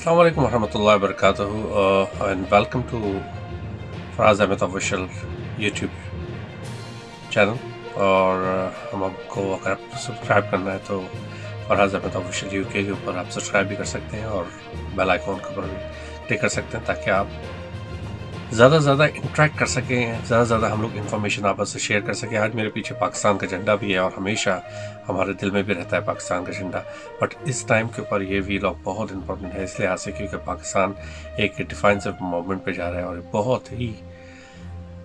Assalamu alaikum warahmatullahi wabarakatuh. Uh, and welcome to Faraz Ahmed official YouTube channel और uh, हम आपको अगर आप सब्सक्राइब करना है तो फराज अहमद ऑफिशियल यूके के ऊपर आप सब्सक्राइब भी कर सकते हैं और बेल आइकॉन के ऊपर भी क्लिक कर सकते हैं ताकि आप ज़्यादा से ज़्यादा इंट्रैक्ट कर सकें, ज़्यादा से ज़्यादा हम लोग इन्फॉर्मेशन आपस से शेयर कर सकें। आज मेरे पीछे पाकिस्तान का झंडा भी है और हमेशा हमारे दिल में भी रहता है पाकिस्तान का झंडा। बट इस टाइम के ऊपर ये वीलॉग बहुत इंपॉर्टेंट है इसलिए से क्योंकि पाकिस्तान एक डिफेंसिव मूवमेंट पर जा रहा है और बहुत ही,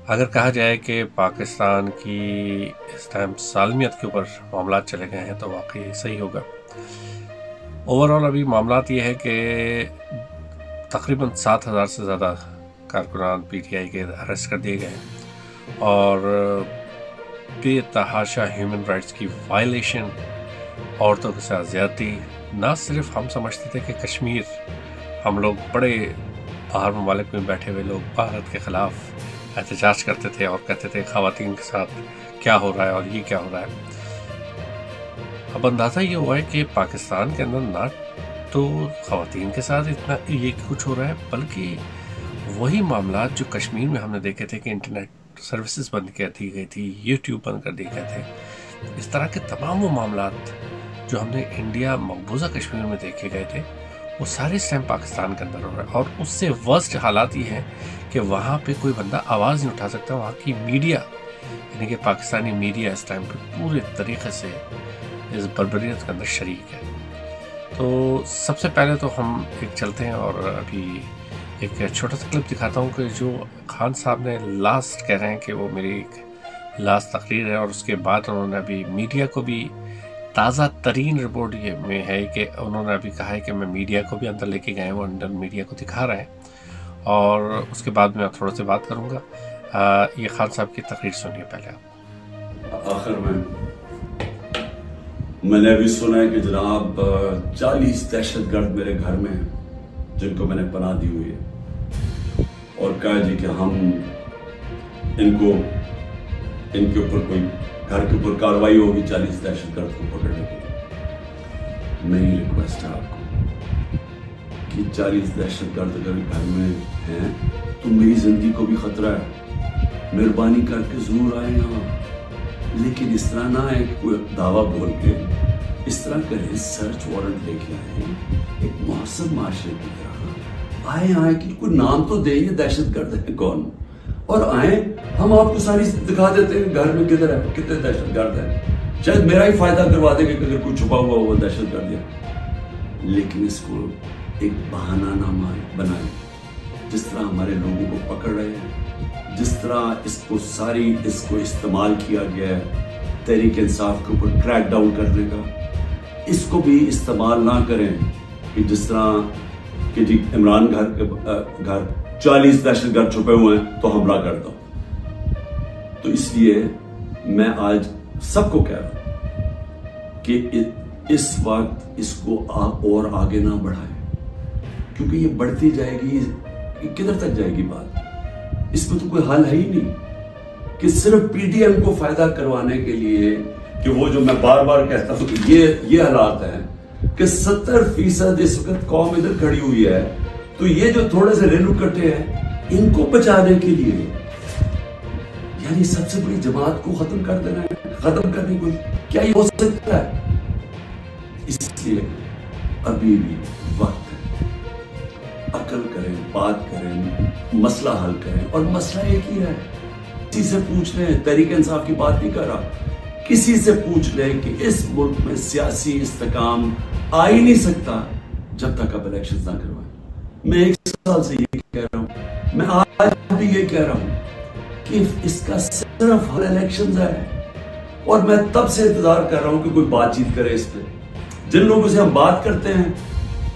अगर कहा जाए कि पाकिस्तान की इस टाइम सालमियत के ऊपर मामला चले गए हैं तो वाकई सही होगा। ओवरऑल अभी मामला ये है कि तकरीबन सात हज़ार से ज़्यादा कारकुनान पीटीआई के अरेस्ट कर दिए गए। और बेतहाशा ह्यूमन राइट्स की वायलेशन औरतों के साथ ज्यादती। ना सिर्फ़ हम समझते थे कि कश्मीर, हम लोग बड़े बाहर ममालिक में बैठे हुए लोग भारत के ख़िलाफ़ एहतजाज करते थे और कहते थे खातन के साथ क्या हो रहा है और ये क्या हो रहा है। अब अंदाज़ा ये हुआ है कि पाकिस्तान के अंदर ना तो खातन के साथ इतना ये कुछ हो रहा है, बल्कि वही मामला जो कश्मीर में हमने देखे थे कि इंटरनेट सर्विसेज़ बंद कर दी गई थी यूट्यूब बंद कर दिए गए थे। इस तरह के तमाम वो मामला जो हमने इंडिया मकबूजा कश्मीर में देखे गए थे, वो सारे इस टाइम पाकिस्तान के अंदर हो रहा है। और उससे वर्स्ट हालात ये हैं कि वहाँ पे कोई बंदा आवाज़ नहीं उठा सकता, वहाँ की मीडिया यानी कि पाकिस्तानी मीडिया इस टाइम पे पूरे तरीके से इस बरबरीत के अंदर शरीक है। तो सबसे पहले तो हम एक चलते हैं और अभी एक छोटा सा क्लिप दिखाता हूँ कि जो खान साहब ने लास्ट कह रहे हैं कि वो मेरी एक लास्ट तकरीर है और उसके बाद उन्होंने अभी मीडिया को भी ताज़ा तरीन रिपोर्ट ये में है कि उन्होंने अभी कहा है कि मैं मीडिया को भी अंदर लेके गए वो अंदर मीडिया को दिखा रहे हैं। और उसके बाद मैं थोड़ा सी बात करूँगा। ये खान साहब की तकरीर सुनिए पहले आप। आखिर में मैंने अभी सुना है कि जनाब चालीस दहशत गर्द मेरे घर में जिनको मैंने पना दी हुई है। और कहा जी कि हम इनको, इनके ऊपर कोई घर के ऊपर कार्रवाई होगी, चालीस दहशत गर्द को पकड़ने के मेरी रिक्वेस्ट है आपको कि चालीस दहशत गर्द अगर घर में हैं तो मेरी ज़िंदगी को भी खतरा है। मेहरबानी करके ज़रूर आए यहाँ। लेकिन इस तरह ना है कोई दावा बोल के इस तरह करें सर्च वारंट लेके आए एक मौसम माशरे की तरह आए आए, कि कोई नाम तो दे ये दहशत गर्द है कौन? और आए, हम आपको सारी दिखा देते हैं, घर में किधर है, कितने दहशत गर्द है। शायद मेरा ही फ़ायदा करवा देंगे अगर कोई छुपा हुआ हुआ दहशत गर्द है। लेकिन इसको एक बहाना नामा बनाए। जिस तरह हमारे लोगों को पकड़ रहे हैं, जिस तरह इसको सारी, इसको इस्तेमाल किया गया है, तहरीक इंसाफ के ऊपर क्रैक डाउन करने का। इसको भी इस्तेमाल ना करें कि जिस तरह कि जी इमरान घर के घर चालीस दहशत गर्द छुपे हुए हैं तो हमला कर दो। तो इसलिए मैं आज सबको कह रहा हूँ कि इस वक्त इसको आप और आगे ना बढ़ाएँ, क्योंकि ये बढ़ती जाएगी किधर तक जाएगी बात? इसमें तो कोई हल है ही नहीं कि सिर्फ़ पीडीएम को फ़ायदा करवाने के लिए कि वो जो मैं बार बार कहता हूँ कि ये ये हालात हैं कि सत्तर फ़ीसद इस वक्त कौम इधर खड़ी हुई है। तो ये जो थोड़े से रेलू कटे हैं, इनको बचाने के लिए यानी सबसे बड़ी जमात को खत्म कर देना है, खत्म करने को क्या ये हो सकता है? इसलिए अभी भी वक्त अकल करें, बात करें, मसला हल करें। और मसला एक ही है। किसी से पूछ रहे हैं, तरीके इंसाफ की बात नहीं कर रहा। किसी से पूछ ले कि इस मुल्क में सियासी इस्तेकाम आ ही नहीं सकता जब तक आप इलेक्शन ना करवाए। मैं एक साल से ये कह रहा हूँ, मैं आज भी ये कह रहा हूँ कि इसका सिर्फ़ हर इलेक्शन है। और मैं तब से इंतज़ार कर रहा हूँ कि कोई बातचीत करे इस पर जिन लोगों से हम बात करते हैं,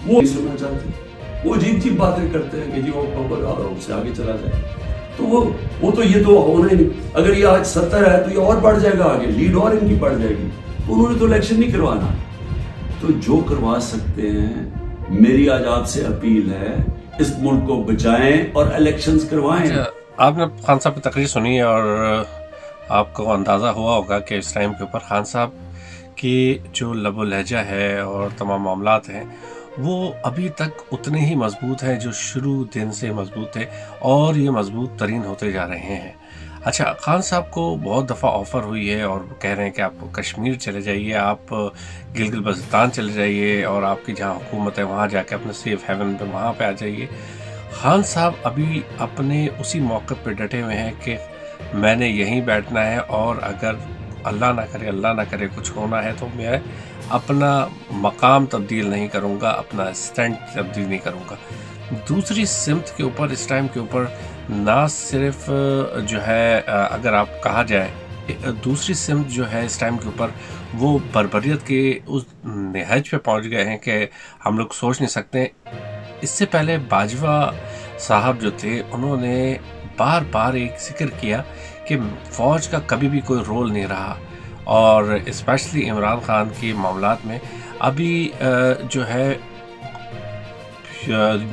वो नहीं सुनना चाहते। वो अजीब अजीब बातें करते हैं कि जी, वो से आगे चला जाए। तो वो वो तो ये तो होना ही नहीं। अगर ये आज सत्तर है तो ये और बढ़ जाएगा आगे। लीड और इनकी बढ़ जाएगी। तो उन्होंने तो इलेक्शन नहीं करवाना। तो जो करवा सकते हैं मेरी आज आपसे अपील है इस मुल्क को बचाएँ और इलेक्शन करवाएँ। अच्छा, आपने खान साहब की तकरीर सुनी है और आपको अंदाज़ा हुआ होगा कि इस टाइम के ऊपर खान साहब की जो लबो लहजा है और तमाम मामला हैं वो अभी तक उतने ही मज़बूत हैं जो शुरू दिन से मज़बूत थे और ये मज़बूत तरीन होते जा रहे हैं। अच्छा खान साहब को बहुत दफ़ा ऑफ़र हुई है और कह रहे हैं कि आप कश्मीर चले जाइए, आप गिलगित बल्तिस्तान चले जाइए और आपकी जहाँ हुकूमत है वहाँ जाके अपने सेफ़ हेवन पे वहाँ पे आ जाइए। खान साहब अभी अपने उसी मौके पे डटे हुए हैं कि मैंने यहीं बैठना है और अगर अल्लाह ना करे, अल्लाह ना करे, कुछ होना है तो मैं अपना मकाम तब्दील नहीं करूँगा, अपना स्टैंड तब्दील नहीं करूँगा। दूसरी सिमत के ऊपर, इस टाइम के ऊपर ना सिर्फ़ जो है अगर आप कहा जाए दूसरी सिमत जो है इस टाइम के ऊपर, वो बरबरीत के उस नहज पे पहुँच गए हैं कि हम लोग सोच नहीं सकते। इससे पहले बाजवा साहब जो थे, उन्होंने बार बार एक ज़िक्र किया कि फ़ौज का कभी भी कोई रोल नहीं रहा। और इस्पेशली इमरान खान के मामला में अभी जो है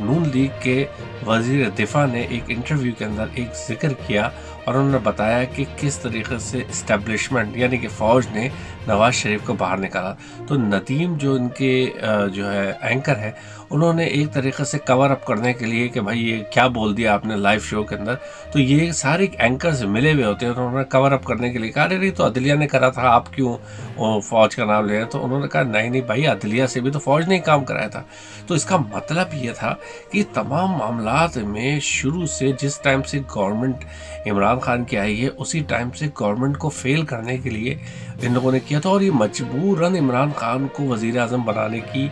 नून लीग के वज़ीर दिफा ने एक इंटरव्यू के अंदर एक ज़िक्र किया और उन्होंने बताया कि किस तरीके से इस्टेब्लिशमेंट यानी कि फ़ौज ने नवाज़ शरीफ को बाहर निकाला। तो नदीम जो इनके जो है एंकर है, उन्होंने एक तरीके से कवर अप करने के लिए कि भाई ये क्या बोल दिया आपने लाइव शो के अंदर। तो ये सारे एंकर्स मिले हुए होते हैं तो उन्होंने कवर अप करने के लिए कहा, अरे तो अदलिया ने करा था, आप क्यों फौज का नाम ले रहे हैं? तो उन्होंने कहा, नहीं नहीं, भाई, अदलिया से भी तो फौज ने काम कराया था। तो इसका मतलब ये था कि तमाम मामला में शुरू से जिस टाइम से गवर्नमेंट इमरान खान की आई है, उसी टाइम से गवर्नमेंट को फेल करने के लिए इन लोगों ने किया था और ये मजबूरन इमरान खान को वज़ीर अजम बनाने की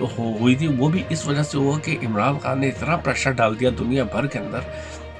हो, हुई थी। वो भी इस वजह से हुआ कि इमरान खान ने इतना प्रेशर डाल दिया दुनिया भर के अंदर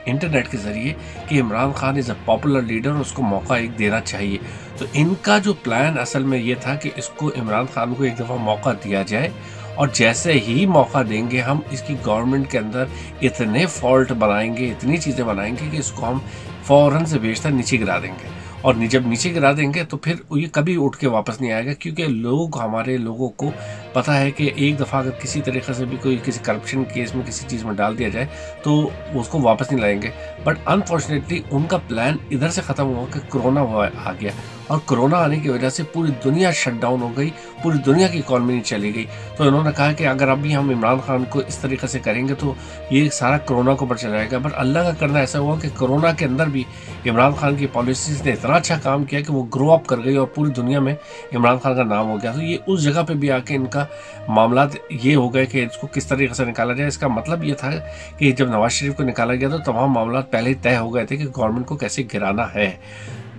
इंटरनेट के ज़रिए कि Imran Khan is a popular leader उसको मौका एक देना चाहिए। तो इनका जो प्लान असल में ये था कि इसको इमरान खान को एक दफ़ा मौका दिया जाए और जैसे ही मौका देंगे हम इसकी गवर्नमेंट के अंदर इतने फॉल्ट बनाएँगे, इतनी चीज़ें बनाएँगे कि इसको हम फ़ौरन से बेचता नीचे गिरा देंगे। और जब नीचे गिरा देंगे तो फिर ये कभी उठ के वापस नहीं आएगा क्योंकि लोग हमारे लोगों को पता है कि एक दफ़ा अगर किसी तरीके से भी कोई किसी करप्शन केस में किसी चीज़ में डाल दिया जाए तो उसको वापस नहीं लाएँगे। बट अनफॉर्चुनेटली उनका प्लान इधर से ख़त्म हुआ कि कोरोना आ गया। और कोरोना आने की वजह से पूरी दुनिया शट डाउन हो गई, पूरी दुनिया की इकॉनमी नहीं चली गई। तो इन्होंने कहा कि अगर अभी हम इमरान खान को इस तरीके से करेंगे तो ये सारा कोरोना को ऊपर चला जाएगा। बट अल्लाह का करना ऐसा हुआ कि कोरोना के अंदर भी इमरान खान की पॉलिसीज़ ने इतना अच्छा काम किया कि वो ग्रो अप कर गई और पूरी दुनिया में इमरान खान का नाम हो गया। तो ये उस जगह पर भी आके इनका मामला ये हो गए कि इसको किस तरीके से निकाला जाए, इसका मतलब ये था कि जब नवाज़ शरीफ को निकाला गया तो तमाम मामला पहले ही तय हो गए थे कि गवर्नमेंट को कैसे गिराना है।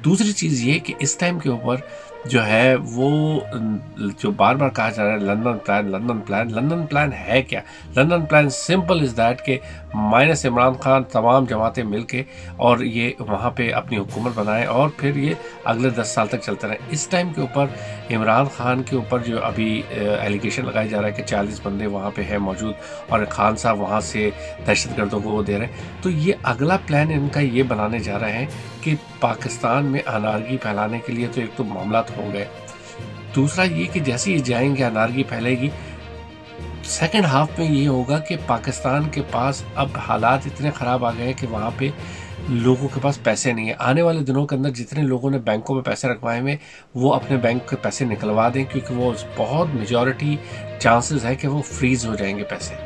दूसरी चीज़ ये कि इस टाइम के ऊपर जो है, वो जो बार बार कहा जा रहा है London plan London plan London plan है क्या? London plan simple is that के माइनस इमरान खान, तमाम जमातें मिल के और ये वहाँ पे अपनी हुकूमत बनाए और फिर ये अगले दस साल तक चलते रहें। इस टाइम के ऊपर इमरान खान के ऊपर जो अभी एलिगेशन लगाया जा रहा है कि चालीस बंदे वहाँ पर हैं मौजूद और खान साहब वहाँ से दहशत गर्दों को वो दे रहे हैं। तो ये अगला प्लान इनका ये बनाने जा रहे हैं कि पाकिस्तान में अनारगी फैलाने के लिए तो एक तो मामला तो हो गए। दूसरा ये कि जैसे ही जाएँगे, अनारगी फैलेगी सेकेंड हाफ़ में ये होगा कि पाकिस्तान के पास अब हालात इतने ख़राब आ गए हैं कि वहाँ पे लोगों के पास पैसे नहीं है। आने वाले दिनों के अंदर जितने लोगों ने बैंकों में पैसे रखवाए हुए वो अपने बैंक के पैसे निकलवा दें, क्योंकि वो बहुत मेजॉरिटी चांसेस है कि वो फ्रीज हो जाएँगे पैसे।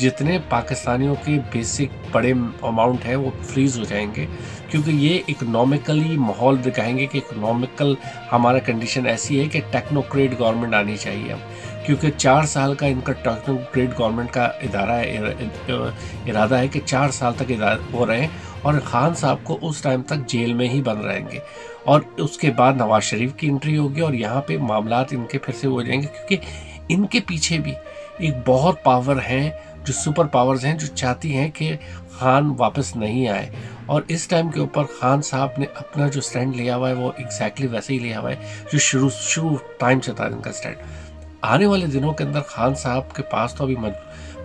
जितने पाकिस्तानियों के बेसिक बड़े अमाउंट है, वो फ्रीज हो जाएँगे, क्योंकि ये इकोनॉमिकली माहौल दिखाएँगे कि इकोनॉमिकल हमारा कंडीशन ऐसी है कि टेक्नोक्रेट गवर्नमेंट आनी चाहिए अब। क्योंकि चार साल का इनका टेक्नोक्रेट गवर्नमेंट का इदारा है इरादा है कि चार साल तक हो रहे हैं और खान साहब को उस टाइम तक जेल में ही बंद रहेंगे। और उसके बाद नवाज़ शरीफ की एंट्री होगी, और यहाँ पे मामला इनके फिर से हो जाएँगे, क्योंकि इनके पीछे भी एक बहुत पावर है जो सुपर पावर्स हैं, जो चाहती हैं कि खान वापस नहीं आए। और इस टाइम के ऊपर खान साहब ने अपना जो स्टैंड लिया हुआ है, वो एग्जैक्टली वैसे ही लिया हुआ है, जो शुरू शुरू टाइम से था इनका स्टैंड आने वाले दिनों के अंदर खान साहब के पास तो अभी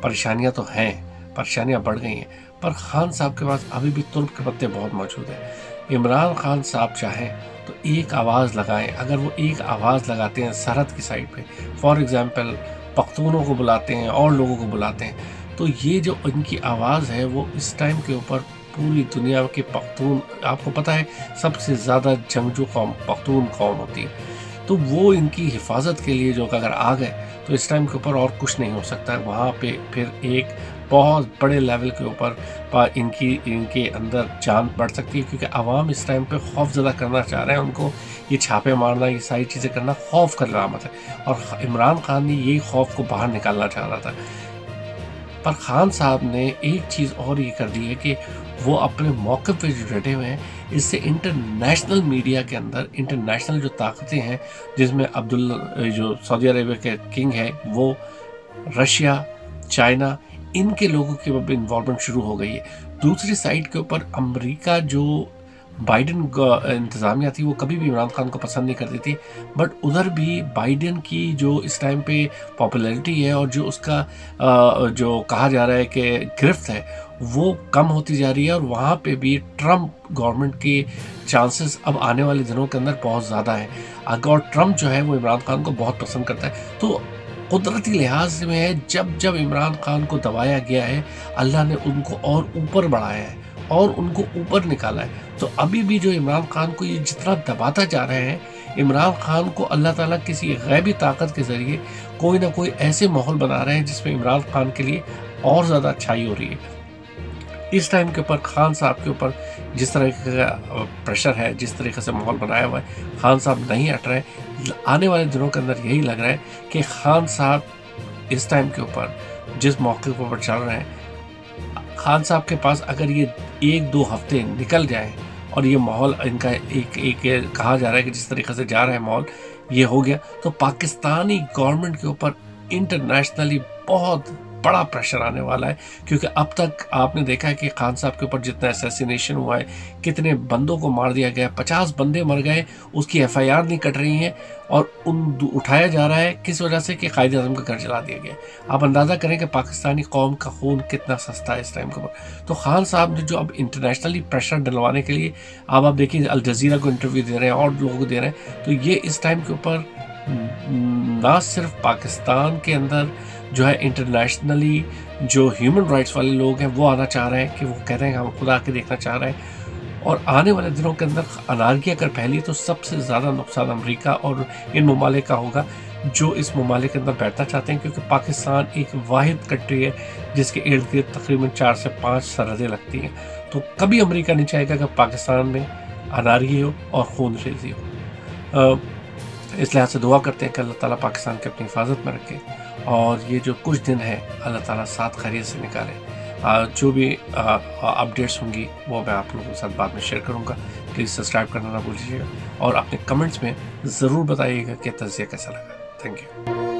परेशानियाँ तो हैं, परेशानियाँ बढ़ गई हैं, पर खान साहब के पास अभी भी तुर्क के पत्ते बहुत मौजूद हैं। इमरान खान साहब चाहें तो एक आवाज़ लगाएँ, अगर वो एक आवाज़ लगाते हैं सरहद की साइड पे। फॉर एग्ज़ाम्पल पख्तूनों को बुलाते हैं और लोगों को बुलाते हैं। तो ये जो इनकी आवाज़ है, वो इस टाइम के ऊपर पूरी दुनिया के पख्तून, आपको पता है, सबसे ज़्यादा जंगजू कौम, पख्तून कौम होती है। तो वो इनकी हिफाजत के लिए जो अगर आ गए तो इस टाइम के ऊपर और कुछ नहीं हो सकता। है वहाँ पे फिर एक बहुत बड़े लेवल के ऊपर इनकी, इनके अंदर जान बढ़ सकती है, क्योंकि आवाम इस टाइम पे खौफ ज़्यादा करना चाह रहे हैं उनको। ये छापे मारना, ये सारी चीज़ें करना खौफ कर रहा है और इमरान खान ने यही खौफ को बाहर निकालना चाह रहा था। पर खान साहब ने एक चीज़ और ये कर दी है कि वो अपने मौके पे जो डटे हुए हैं, इससे इंटरनेशनल मीडिया के अंदर इंटरनेशनल जो ताकतें हैं, जिसमें अब्दुल, जो सऊदी अरेबिया के किंग है, वो रशिया, चाइना, इनके लोगों की इन्वॉल्वमेंट शुरू हो गई है। दूसरी साइड के ऊपर अमेरिका जो बाइडन इंतज़ामिया थी, वो कभी भी इमरान खान को पसंद नहीं करती थी बट उधर भी बाइडन की जो इस टाइम पे पॉपुलैरिटी है और जो उसका जो कहा जा रहा है कि गिरफ्त है, वो कम होती जा रही है और वहाँ पे भी ट्रंप गवर्नमेंट के चांसेस अब आने वाले दिनों के अंदर बहुत ज़्यादा है। अगर ट्रंप जो है, वो इमरान खान को बहुत पसंद करता है तो कुदरती लिहाज में जब जब इमरान खान को दबाया गया है, अल्लाह ने उनको और ऊपर बढ़ाया है। और उनको ऊपर निकाला है। तो अभी भी जो इमरान खान को ये जितना दबाता जा रहे हैं, इमरान खान को अल्लाह ताला किसी गैबी ताकत के ज़रिए कोई ना कोई ऐसे माहौल बना रहे हैं जिसमें इमरान खान के लिए और ज़्यादा अच्छाई हो रही है। इस टाइम के ऊपर खान साहब के ऊपर जिस तरह का प्रेशर है, जिस तरीके से माहौल बनाया हुआ है, खान साहब नहीं हट रहे आने वाले दिनों के अंदर यही लग रहा है कि खान साहब इस टाइम के ऊपर, जिस मौके के ऊपर चल रहे हैं खान साहब के पास अगर ये एक दो हफ़्ते निकल जाए और ये माहौल इनका एक एक कहा जा रहा है कि जिस तरीके से जा रहा है माहौल, ये हो गया तो पाकिस्तानी गवर्नमेंट के ऊपर इंटरनेशनली बहुत बड़ा प्रेशर आने वाला है, क्योंकि अब तक आपने देखा है कि खान साहब के ऊपर जितना असैसिनेशन हुआ है, कितने बंदों को मार दिया गया पचास बंदे मर गए उसकी एफ़ आई आर नहीं कट रही है, और उन उठाया जा रहा है किस वजह से कि कायद अजम का घर जला दिया गया आप अंदाज़ा करें कि पाकिस्तानी कौम का खून कितना सस्ता है इस टाइम के ऊपर। तो खान साहब ने जो अब इंटरनेशनली प्रेशर डलवाने के लिए, अब आप देखिए अल जजीरा को इंटरव्यू दे रहे हैं, और लोगों को दे रहे हैं तो ये इस टाइम के ऊपर ना सिर्फ़ पाकिस्तान के अंदर जो है इंटरनेशनली जो ह्यूमन राइट्स वाले लोग हैं, वो आना चाह रहे हैं कि वो कह रहे हैं हम खुद आके देखना चाह रहे हैं। और आने वाले दिनों के अंदर अनारगी अगर फैली तो सबसे ज़्यादा नुकसान अमेरिका और इन ममालिक का होगा, जो इस ममालिक के अंदर बैठना चाहते हैं, क्योंकि पाकिस्तान एक वाहिद कंट्री है, जिसके इर्द गिर्द तकरीबन चार से पाँच सरहदें लगती हैं। तो कभी अमेरिका नहीं चाहेगा कि पाकिस्तान में अनारगी हो और खून रेजी हो। इस लिहाज से दुआ करते हैं कि अल्लाह ताला पाकिस्तान के अपनी हिफाजत में रखे और ये जो कुछ दिन है, अल्लाह ताला साथ खैरियत से निकाले। जो भी अपडेट्स होंगी, वो मैं आप लोगों के साथ बाद में शेयर करूँगा। प्लीज़ सब्सक्राइब करना ना भूलिएगा और अपने कमेंट्स में ज़रूर बताइएगा कि तजिया कैसा लगा। Thank you